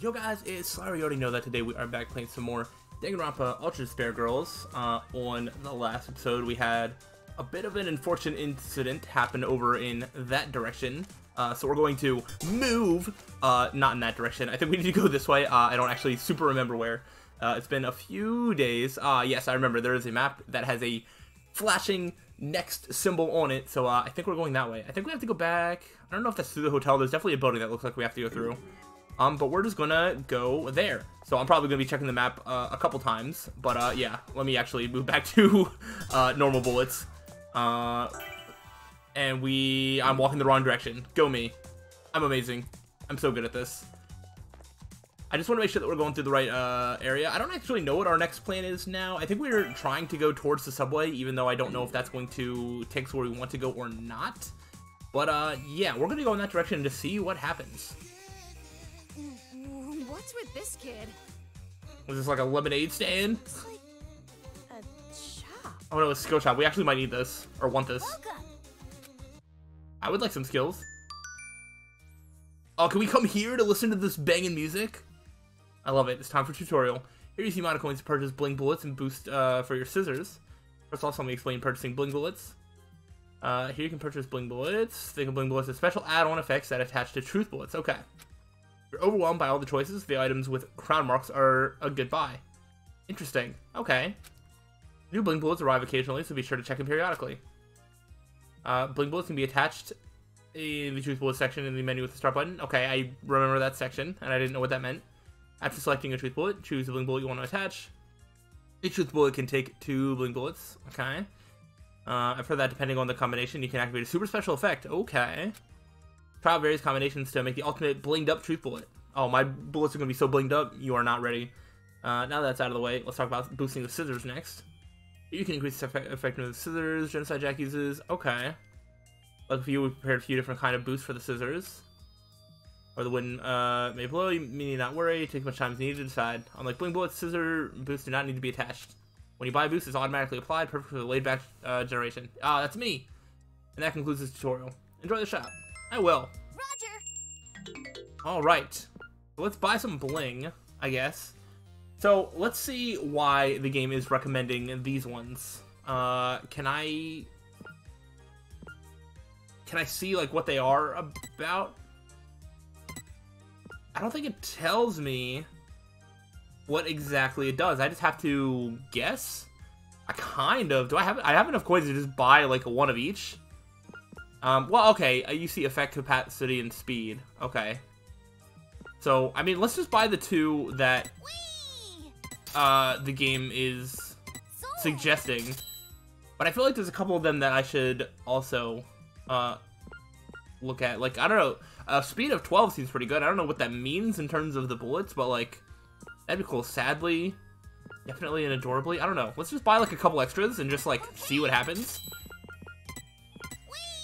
Yo guys, it's Slyroh. You already know that today we are back playing some more Danganronpa Ultra Despair Girls. Uh, on the last episode, we had a bit of an unfortunate incident happen over in that direction. Uh, so we're going to move, uh, not in that direction. I think we need to go this way. Uh, I don't actually super remember where. Uh, it's been a few days. Uh, yes, I remember. There is a map that has a flashing next symbol on it. So I think we're going that way. I think we have to go back. I don't know if that's through the hotel. There's definitely a building that looks like we have to go through. Um, but we're just gonna go there. So I'm probably gonna be checking the map uh, a couple times. But uh, yeah, let me actually move back to uh, normal bullets. Uh, and we, I'm walking the wrong direction. Go me. I'm amazing. I'm so good at this. I just want to make sure that we're going through the right uh, area. I don't actually know what our next plan is now. I think we're trying to go towards the subway, even though I don't know if that's going to take us where we want to go or not. But uh, yeah, we're going to go in that direction to see what happens. With this kid? Was this like a lemonade stand? Like a shop. Oh no, it's a skill shop. We actually might need this, or want this. Welcome. I would like some skills. Oh, can we come here to listen to this banging music? I love it. It's time for tutorial. Here you see amount of coins to purchase bling bullets and boost uh, for your scissors. First off, let me explain purchasing bling bullets. Uh, here you can purchase bling bullets. Think of bling bullets as special add-on effects that attach to truth bullets. Okay. You're overwhelmed by all the choices, the items with crown marks are a good buy. Interesting. Okay. New bling bullets arrive occasionally, so be sure to check them periodically. Uh, bling bullets can be attached in the truth bullet section in the menu with the start button. Okay, I remember that section, and I didn't know what that meant. After selecting a truth bullet, choose the bling bullet you want to attach. Each truth bullet can take two bling bullets. Okay. Uh, heard that depending on the combination, you can activate a super special effect. Okay. Try out various combinations to make the ultimate blinged up truth bullet. Oh, my bullets are going to be so blinged up, you are not ready. Uh, now that's out of the way, let's talk about boosting the scissors next. You can increase the effect- effectiveness of scissors, Genocide Jack uses. Okay. Like if you prepared a few different kind of boosts for the scissors. Or the wooden uh, may blow, you need not worry, take as much time as needed to decide. Unlike bling bullets, scissor boosts do not need to be attached. When you buy a boost, it's automatically applied, perfect for the laid back uh, generation. Ah, that's me! And that concludes this tutorial. Enjoy the shop. I will. Roger. Alright. Let's buy some bling, I guess. So let's see why the game is recommending these ones. Uh, can I... Can I see, like, what they are about? I don't think it tells me what exactly it does. I just have to guess? I kind of. Do I have... I have enough coins to just buy, like, one of each? Um, well, okay, uh, you see effect capacity and speed. Okay. So, I mean, let's just buy the two that uh, the game is suggesting. But I feel like there's a couple of them that I should also uh, look at. Like, I don't know. Uh, speed of 12 seems pretty good. I don't know what that means in terms of the bullets, but, like, that'd be cool. Sadly, definitely and adorably. I don't know. Let's just buy, like, a couple extras and just, like, see what happens.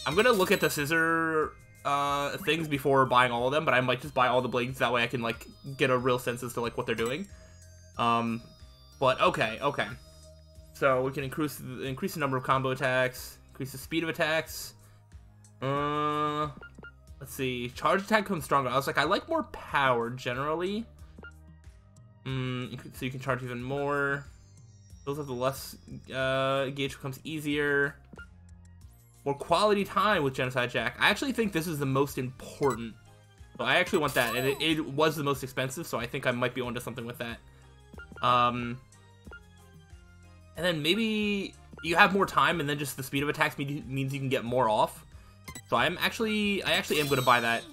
I'm gonna look at the scissor uh, things before buying all of them, but I might just buy all the blades. That way I can, like, get a real sense as to, like, what they're doing. Um, but okay, okay. So we can increase the, increase the number of combo attacks, increase the speed of attacks. Uh, let's see. Charge attack comes stronger. I was like, I like more power generally. Mm, so you can charge even more. Those are the less uh, gauge becomes easier. More quality time with Genocide Jack. I actually think this is the most important. So I actually want that, and it, it was the most expensive, so I think I might be onto something with that. Um, and then maybe you have more time, and then just the speed of attacks means you can get more off. So I'm actually, I actually am going to buy that.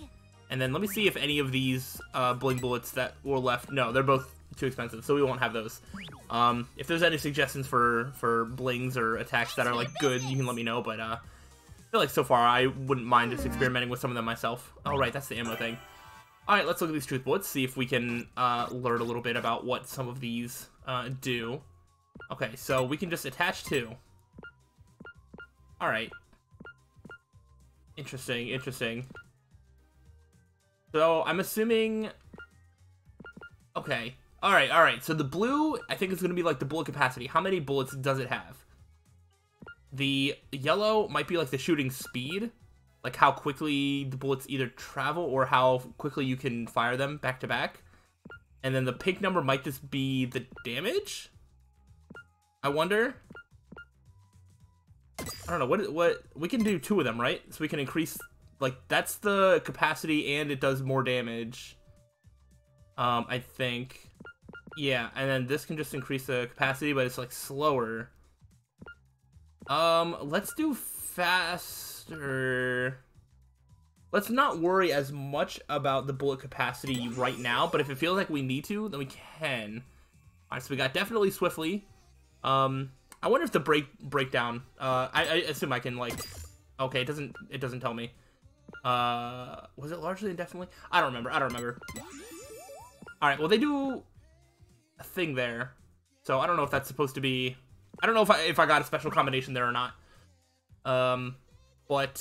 And then let me see if any of these uh, bling bullets that were left. No, they're both too expensive, so we won't have those. Um, if there's any suggestions for for blings or attacks that are like good, you can let me know. But uh, feel like so far I wouldn't mind just experimenting with some of them myself. Oh right, that's the ammo thing. All right, let's look at these truth bullets, see if we can uh, learn a little bit about what some of these uh, do. Okay, so we can just attach two. All right. Interesting, interesting. So I'm assuming. Okay. All right, all right. So the blue, I think it's gonna be like the bullet capacity. How many bullets does it have? The yellow might be like the shooting speed, like how quickly the bullets either travel or how quickly you can fire them back to back. And then the pink number might just be the damage? I wonder? I don't know, what, what, we can do two of them, right? So we can increase, like, that's the capacity and it does more damage. Um, I think. Yeah, and then this can just increase the capacity, but it's, like, slower. Um, let's do faster. Let's not worry as much about the bullet capacity right now, but if it feels like we need to, then we can. Alright, so we got definitely swiftly. Um, I wonder if the break breakdown. Uh, I, I assume I can like. Okay, it doesn't. It doesn't tell me. Uh, was it largely indefinitely? I don't remember. I don't remember. All right. Well, they do a thing there, so I don't know if that's supposed to be. I don't know if I if I got a special combination there or not. Um, but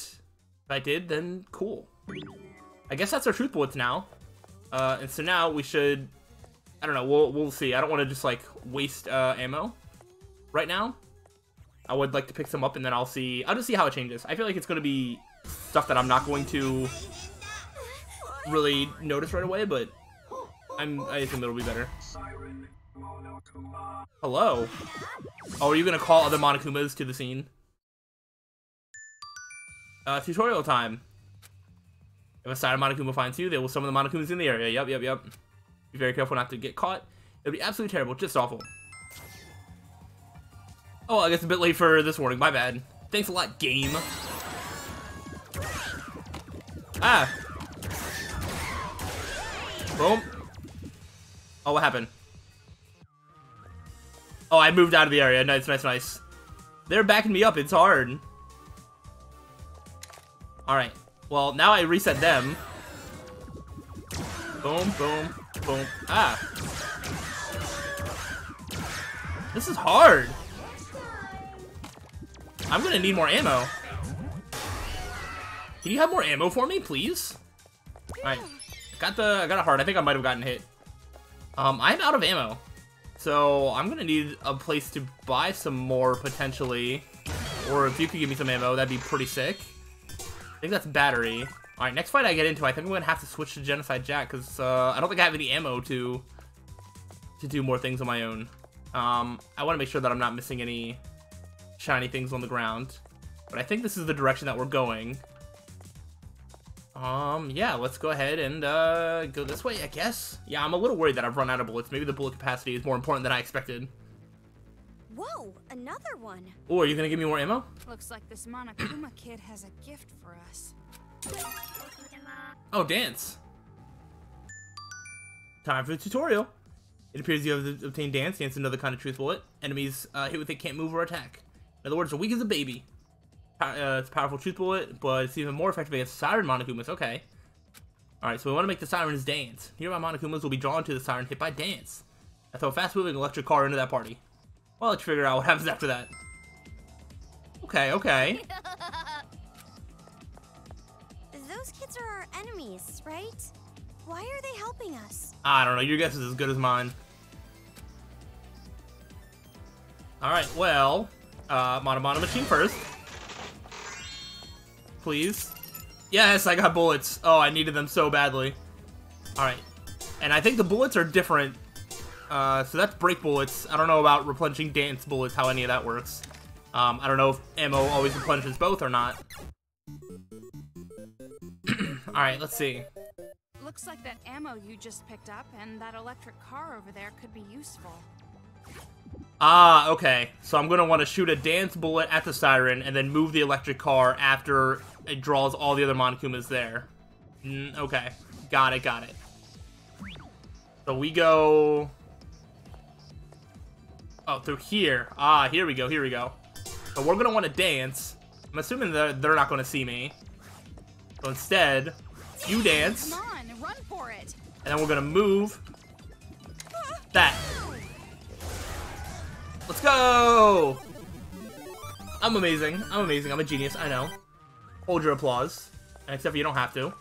if I did, then cool. I guess that's our truth bullets now. Uh, and so now we should. I don't know. We'll we'll see. I don't want to just like waste uh, ammo right now. I would like to pick some up and then I'll see. I'll just see how it changes. I feel like it's to be stuff that I'm not going to really notice right away, but I'm, I assume it'll be better. Hello? Oh, are you to call other Monokumas to the scene? Uh, tutorial time. If a Siren Monokuma finds you, they will summon the Monokumas in the area. Yep, yep, yep. Be very careful not to get caught. It'll be absolutely terrible, just awful. Oh, I guess a bit late for this warning. My bad. Thanks a lot, game. Ah. Boom. Oh, what happened? Oh, I moved out of the area. Nice, nice, nice. They're backing me up. It's hard. Alright. Well, now I reset them. Boom, boom, boom. Ah. This is hard. I'm gonna need more ammo. Can you have more ammo for me, please? Alright. Got the I got a heart. I think I might have gotten hit. Um, I'm out of ammo. So I'm gonna need a place to buy some more potentially. Or if you could give me some ammo, that'd be pretty sick. I think that's battery. Alright, next fight I get into, I think I'm gonna have to switch to Genocide Jack, because uh, I don't think I have any ammo to to do more things on my own. Um, I want to make sure that I'm not missing any shiny things on the ground. But I think this is the direction that we're going. Um, yeah, let's go ahead and uh, go this way, I guess. Yeah, I'm a little worried that I've run out of bullets. Maybe the bullet capacity is more important than I expected. Whoa, another one. Oh, are you gonna give me more ammo? Looks like this Monokuma kid has a gift for us. Oh, dance. Time for the tutorial. It appears you have obtained dance. Dance is another kind of truth bullet. Enemies uh, hit with it can't move or attack. In other words, are weak as a baby. Uh, it's powerful truth bullet, but it's even more effective against Siren Monokumas. Okay. Alright, so we want to make the Sirens dance. Here, my Monokumas will be drawn to the Siren hit by dance. I throw a fast-moving electric car into that party. Well, let's figure out what happens after that. Okay, okay. Those kids are our enemies, right? Why are they helping us? I don't know. Your guess is as good as mine. Alright, well, uh, Mono Mono Machine first. Please. Yes, I got bullets. Oh, I needed them so badly. Alright. And I think the bullets are different. Uh, so that's break bullets. I don't know about replenishing dance bullets, how any of that works. Um, I don't know if ammo always replenishes both or not. Alright, let's see. Looks like that ammo you just picked up and that electric car over there could be useful. Ah, okay. So I'm gonna want to shoot a dance bullet at the siren and then move the electric car after it draws all the other Monokumas there. Mm, okay. Got it, got it. So we go... Oh, through here. Ah, here we go, here we go. So we're gonna want to dance. I'm assuming that they're not gonna see me. So instead, you dance, Come on, run for it! and then we're gonna move that. Let's go! I'm amazing. I'm amazing. I'm a genius. I know. Hold your applause. Except you don't have to.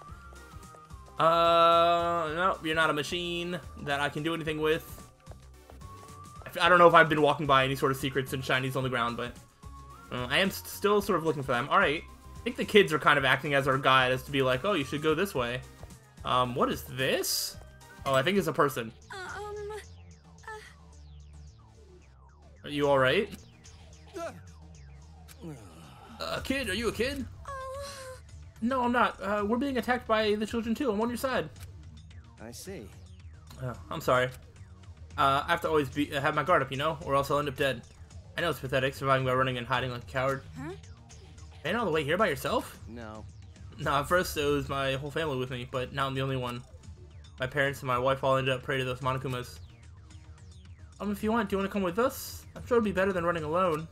Uh, no, you're not a machine that I can do anything with. I don't know if I've been walking by any sort of secrets and shinies on the ground, but uh, I am st still sort of looking for them. All right. I think the kids are kind of acting as our guide, as to be like, oh, you should go this way. Um, what is this? Oh, I think it's a person. Uh, you alright? Uh, kid, are you a kid? Oh, No, I'm not. Uh, we're being attacked by the children too. I'm on your side. I see. Oh, I'm sorry. Uh, I have to always be have my guard up, you know, or else I'll end up dead. I know it's pathetic, surviving by running and hiding like a coward. Huh? Man, all the way here by yourself? No. No, at first it was my whole family with me, but now I'm the only one. My parents and my wife all ended up prey to those Monokumas. Um, if you want, do you want to come with us? I'm sure it'd be better than running alone.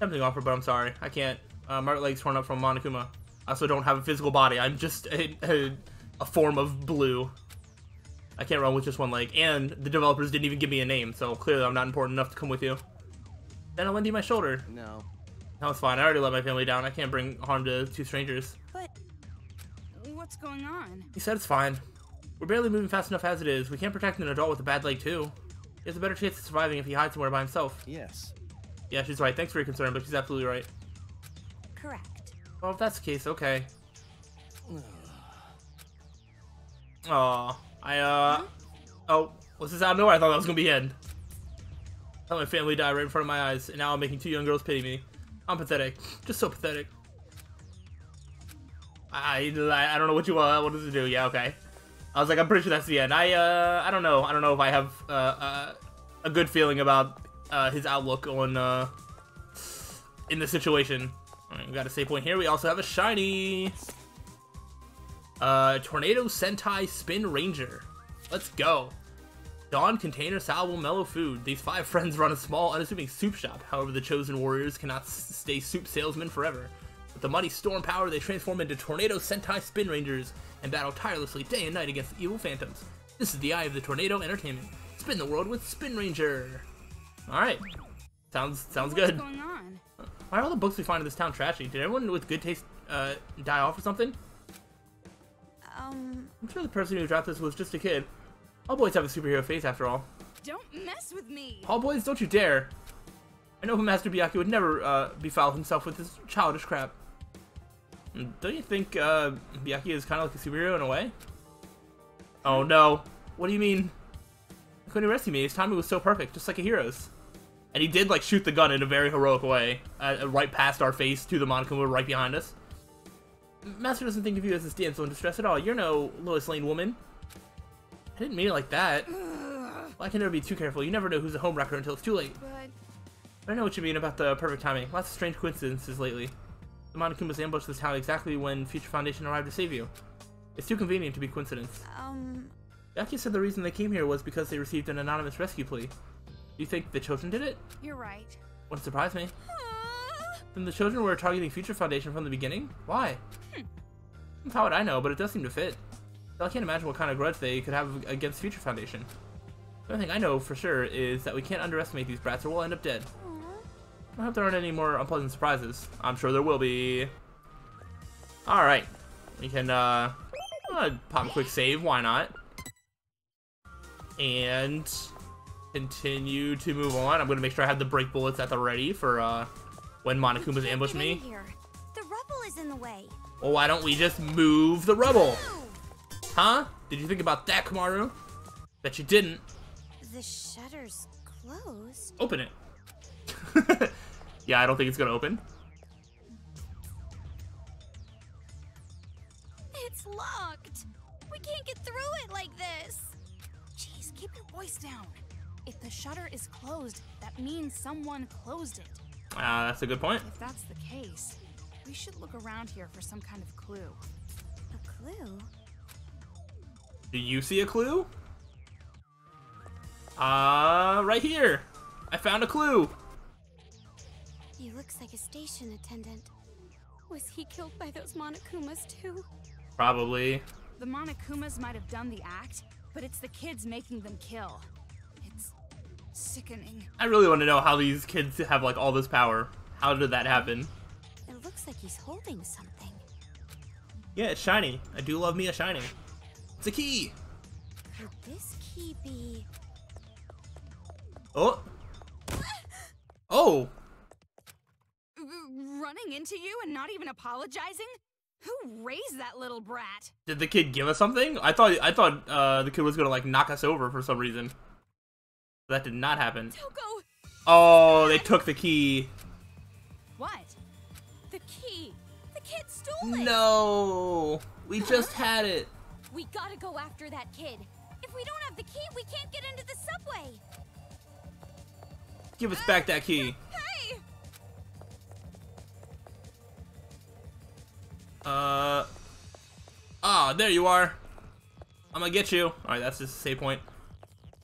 Tempting offer, but I'm sorry. I can't. Uh, my leg's torn up from Monokuma. I also don't have a physical body. I'm just a, a, a form of blue. I can't run with just one leg, and the developers didn't even give me a name, so clearly I'm not important enough to come with you. Then I'll lend you my shoulder. No. That was fine. I already let my family down. I can't bring harm to two strangers. but What's going on? He said it's fine. We're barely moving fast enough as it is. We can't protect an adult with a bad leg, too. He has a better chance of surviving if he hides somewhere by himself. Yes. Yeah, she's right. Thanks for your concern, but she's absolutely right. correct. Well, if that's the case, okay. Aw, I, uh... Oh, what's this out of nowhere? I thought that was gonna be end. I let my family die right in front of my eyes, and now I'm making two young girls pity me. I'm pathetic. Just so pathetic. I, I, I don't know what you uh, What does it do. Yeah, okay. I was like, I'm pretty sure that's the end. I, uh, I don't know. I don't know if I have, uh, uh a good feeling about, uh, his outlook on, uh, in the situation. We got a save point here. We also have a shiny. Uh, Tornado Sentai Spin Ranger. Let's go. Dawn Container Salable Mellow Food. These five friends run a small, unassuming soup shop. However, the chosen warriors cannot stay soup salesmen forever. With the mighty storm power, they transform into Tornado Sentai Spin Rangers and battle tirelessly day and night against evil phantoms. This is the Eye of the Tornado Entertainment. Spin the world with Spin Ranger. All right. Sounds sounds What's good. going on? Why are all the books we find in this town trashy? Did everyone with good taste uh, die off or something? Um, I'm sure the person who dropped this was just a kid. All boys have a superhero face after all. Don't mess with me. All boys, don't you dare! I know Master Byakuya would never uh, befoul himself with this childish crap. Don't you think uh, Byakuya is kind of like a superhero in a way? Oh no. What do you mean? He couldn't rescue me. His timing was so perfect, just like a hero's. And he did like shoot the gun in a very heroic way, uh, uh, right past our face to the Monokuma right behind us. Master doesn't think of you as this damsel in distress at all. You're no Lois Lane woman. I didn't mean it like that. Well, I can never be too careful. You never know who's a homewrecker until it's too late. But I don't know what you mean about the perfect timing. Lots of strange coincidences lately. The Monokumas ambushed this town exactly when Future Foundation arrived to save you. It's too convenient to be coincidence. um, Yaki said the reason they came here was because they received an anonymous rescue plea. You think the children did it? you're right. Wouldn't surprise me. Then the children were targeting Future Foundation from the beginning? Why? How would I know, but it does seem to fit. I can't imagine what kind of grudge they could have against Future Foundation. The only thing I know for sure is that we can't underestimate these brats or we'll end up dead. I hope there aren't any more unpleasant surprises. I'm sure there will be. Alright. We can, uh, uh, pop a quick save, why not? And continue to move on. I'm gonna make sure I have the break bullets at the ready for, uh, when Monokumas ambush me. Here. The rubble is in the way. Well, why don't we just move the rubble? Huh? Did you think about that, Komaru? Bet you didn't. the shutter's closed. Open it. yeah, I don't think it's gonna open. It's locked. We can't get through it like this. Jeez, keep your voice down. If the shutter is closed, that means someone closed it. Ah, that's a good point. If that's the case, we should look around here for some kind of clue. A clue? Do you see a clue? Uh, right here. I found a clue. He looks like a station attendant. Was he killed by those Monokumas too? Probably. The Monokumas might have done the act, but it's the kids making them kill. It's sickening. I really want to know how these kids have like all this power. How did that happen? It looks like he's holding something. Yeah, it's shiny. I do love me a shiny. It's a key. Could this key be? Oh. Oh. Running into you and not even apologizing? Who raised that little brat? Did the kid give us something? I thought I thought uh, the kid was gonna like knock us over for some reason. That did not happen. Toko, Oh, they took the key. What? The key. The kid stole it. No, we just had it. We gotta go after that kid. If we don't have the key, we can't get into the subway. Give us back that key. Uh. Ah, there you are. I'm gonna get you. Alright, that's just a save point.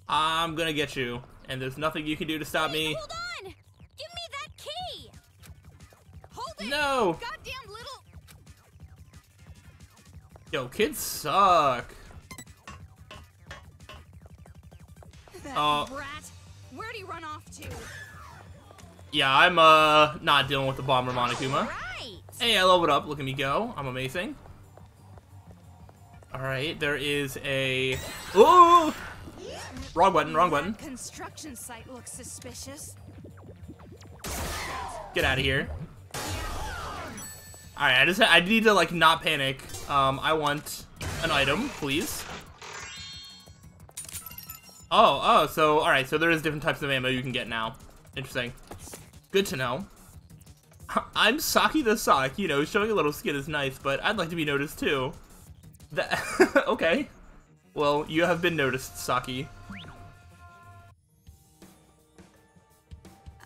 I'm gonna get you. And there's nothing you can do to stop me. Hold on! Give me that key! Hold it! No! Goddamn little. Yo, kids suck. That Oh. brat. Where'd he run off to? Yeah, I'm, uh, not dealing with the bomber Monokuma. Hey, I leveled up. Look at me go. I'm amazing. Alright, there is a... Ooh! Wrong button, wrong button. Construction site looks suspicious. Get out of here. Alright, I just I need to like not panic. Um, I want an item, please. Oh, oh, so alright, so there is different types of ammo you can get now. Interesting. Good to know. I'm Saki the Sock, you know, showing a little skin is nice, but I'd like to be noticed too. That okay. Well, you have been noticed, Saki.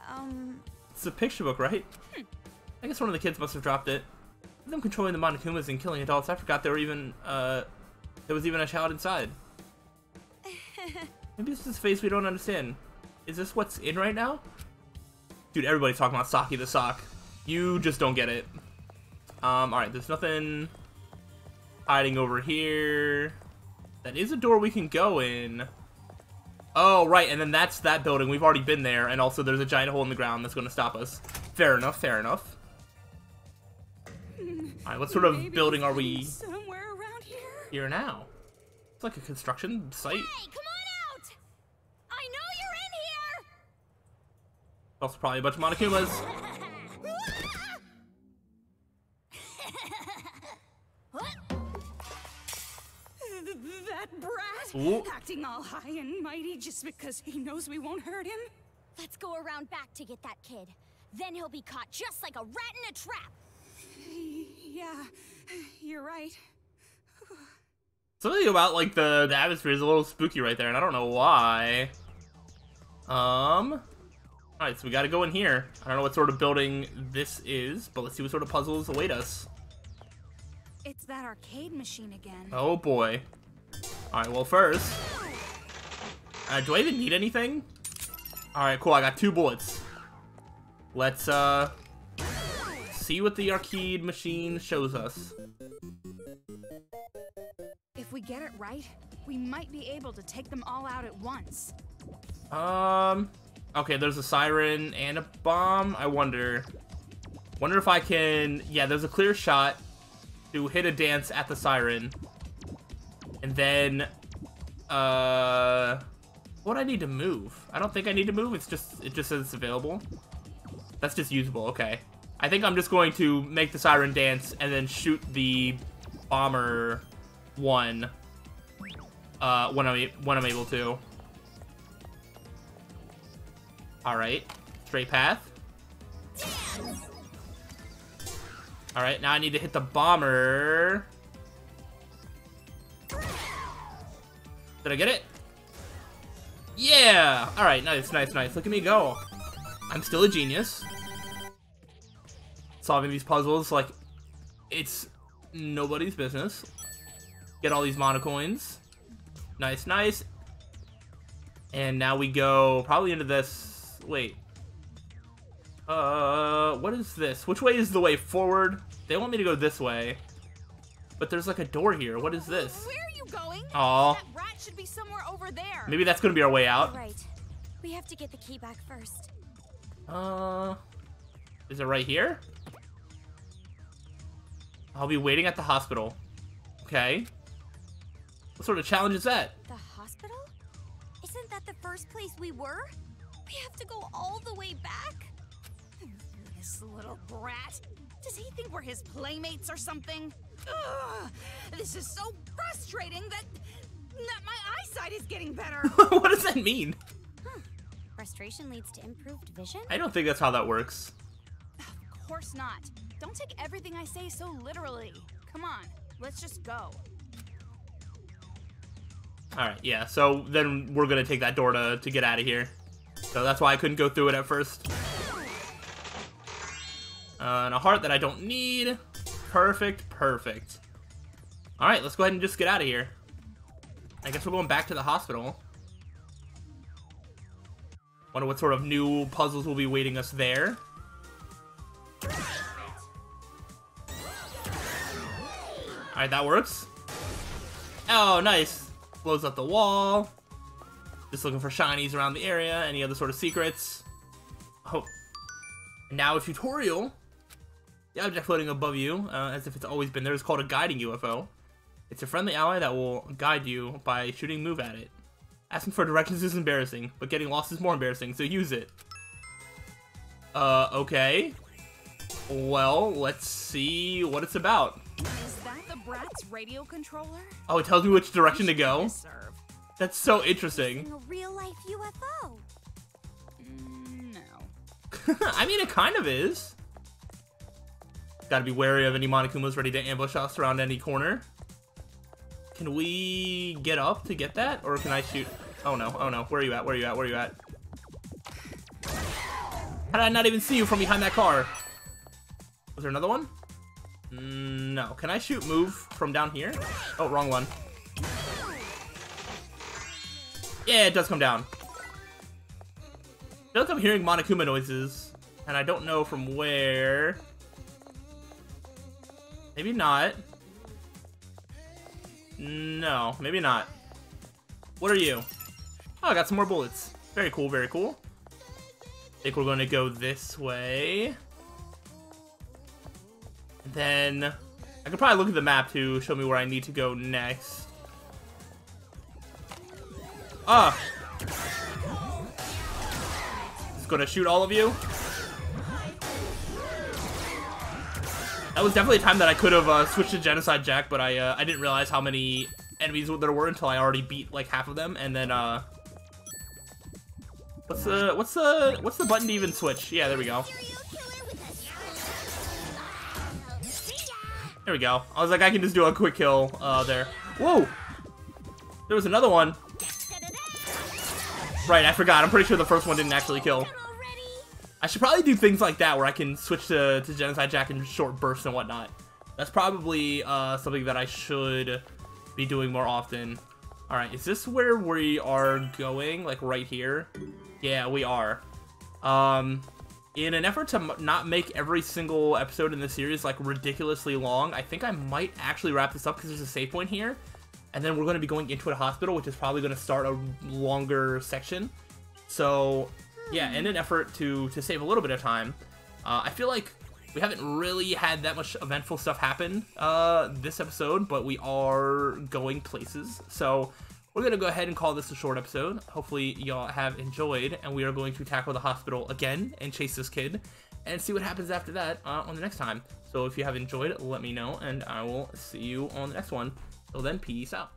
Um, It's a picture book, right? I guess one of the kids must have dropped it. Them controlling the Monokumas and killing adults. I forgot there were even uh, there was even a child inside. Maybe this is a face we don't understand. Is this what's in right now? Dude, everybody's talking about Saki the sock. You just don't get it. Um, alright, there's nothing hiding over here. That is a door we can go in. Oh, right, and then that's that building. We've already been there, and also there's a giant hole in the ground that's going to stop us. Fair enough, fair enough. Alright, what sort of maybe building are we somewhere around here? here now? It's like a construction site. Hey, come on out! I know you're in here! Also probably a bunch of Monokumas. brat! Ooh. Acting all high and mighty just because he knows we won't hurt him? Let's go around back to get that kid. Then he'll be caught just like a rat in a trap. Yeah, you're right. Something about like the, the atmosphere is a little spooky right there, and I don't know why. Um. Alright, so we gotta go in here. I don't know what sort of building this is, but let's see what sort of puzzles await us. It's that arcade machine again. Oh boy. Alright, well first. Uh, do I even need anything? Alright, cool, I got two bullets. Let's uh see what the arcade machine shows us. If we get it right, we might be able to take them all out at once. Um okay, there's a siren and a bomb. I wonder wonder if I can yeah, there's a clear shot to hit a dance at the siren. And then uh what I need to move? I don't think I need to move. It's just it just says it's available. That's just usable. Okay. I think I'm just going to make the siren dance and then shoot the bomber one uh when I'm when I'm able to. All right. Straight path. All right, now I need to hit the bomber. Did I get it? Yeah! Alright, nice, nice, nice. Look at me go. I'm still a genius. Solving these puzzles like it's nobody's business. Get all these monocoins. Nice, nice. And now we go probably into this. Wait. Uh, what is this? Which way is the way forward? They want me to go this way. But there's like a door here. What is this? Where are you going? Aw. Should be somewhere over there. Maybe that's gonna be our way out. You're right. We have to get the key back first. Uh, is it right here? I'll be waiting at the hospital. Okay. What sort of challenge is that? The hospital? Isn't that the first place we were? We have to go all the way back? This little brat. Does he think we're his playmates or something? Ugh, this is so frustrating that my eyesight is getting better. what does that mean? Our frustration leads to improved vision? I don't think that's how that works. Of course not. Don't take everything I say so literally. Come on, let's just go. Alright, yeah, so then we're gonna take that door to, to get out of here. So that's why I couldn't go through it at first. Uh, and a heart that I don't need. Perfect, perfect. Alright, let's go ahead and just get out of here. I guess we're going back to the hospital. Wonder what sort of new puzzles will be waiting us there. Alright, that works. Oh, nice. Blows up the wall. Just looking for shinies around the area. Any other sort of secrets? Oh. And now a tutorial. The object floating above you, uh, as if it's always been there, is called a guiding UFO. It's a friendly ally that will guide you by shooting move at it. Asking for directions is embarrassing, but getting lost is more embarrassing, so use it. Uh, okay. Well, let's see what it's about. Is that the Brat's radio controller? Oh, it tells me which direction to go? Yes. That's so interesting. A real life UFO. Mm, no. I mean, it kind of is. Gotta be wary of any Monokumas ready to ambush us around any corner. Can we get up to get that? Or can I shoot? Oh no, oh no. Where are you at? Where are you at? Where are you at? How did I not even see you from behind that car? Was there another one? Mm, no. Can I shoot move from down here? Oh, wrong one. Yeah, it does come down. I feel like I'm hearing Monokuma noises, and I don't know from where. Maybe not. No, maybe not. What are you? Oh, I got some more bullets. Very cool, very cool. I think we're going to go this way. Then I could probably look at the map to show me where I need to go next. Ah! Just gonna shoot all of you. That was definitely a time that I could have uh, switched to Genocide Jack, but I uh, I didn't realize how many enemies there were until I already beat like half of them, and then uh, what's the what's the what's the button to even switch? Yeah, there we go. There we go. I was like, I can just do a quick kill uh, there. Whoa! There was another one. Right, I forgot. I'm pretty sure the first one didn't actually kill. I should probably do things like that where I can switch to, to Genocide Jack in short bursts and whatnot. That's probably uh, something that I should be doing more often. Alright, is this where we are going? Like right here? Yeah, we are. Um, in an effort to not make every single episode in the series like ridiculously long, I think I might actually wrap this up because there's a save point here. And then we're going to be going into a hospital, which is probably going to start a longer section. So yeah, in an effort to to save a little bit of time, uh, I feel like we haven't really had that much eventful stuff happen uh, this episode, but we are going places. So we're gonna go ahead and call this a short episode. Hopefully y'all have enjoyed, and we are going to tackle the hospital again and chase this kid, and see what happens after that uh, on the next time. So if you have enjoyed, let me know, and I will see you on the next one. Till then, peace out.